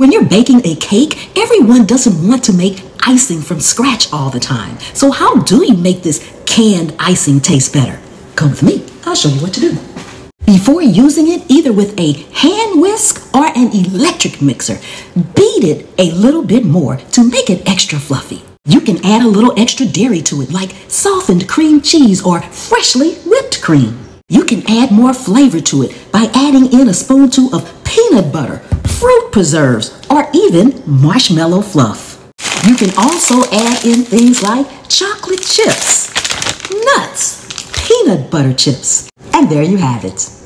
When you're baking a cake, everyone doesn't want to make icing from scratch all the time. So how do you make this canned icing taste better? Come with me. I'll show you what to do. Before using it, either with a hand whisk or an electric mixer, beat it a little bit more to make it extra fluffy. You can add a little extra dairy to it, like softened cream cheese or freshly whipped cream. You can add more flavor to it by adding in a spoon or two of peanut butter fruit preserves, or even marshmallow fluff. You can also add in things like chocolate chips, nuts, peanut butter chips, and there you have it.